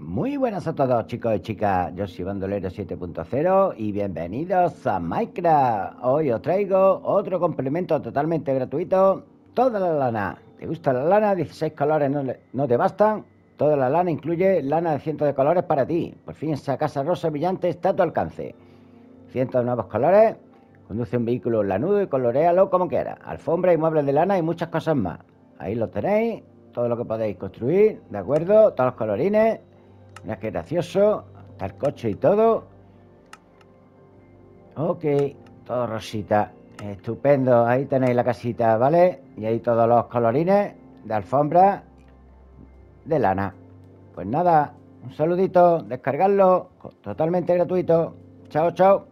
Muy buenas a todos chicos y chicas, yo soy Bandolero 7.0 y bienvenidos a Minecraft. Hoy os traigo otro complemento totalmente gratuito, toda la lana. ¿Te gusta la lana? 16 colores no, te bastan. Toda la lana incluye lana de cientos de colores para ti. Por fin esa casa rosa brillante está a tu alcance. Cientos de nuevos colores. Conduce un vehículo lanudo y colorealo como quieras. Alfombra y muebles de lana y muchas cosas más. Ahí lo tenéis. Todo lo que podéis construir, ¿de acuerdo? Todos los colorines. Mira qué gracioso. Está el coche y todo. Ok, todo rosita. Estupendo. Ahí tenéis la casita, ¿vale? Y ahí todos los colorines de alfombra de lana. Pues nada, un saludito, descargarlo, totalmente gratuito. Chao, chao.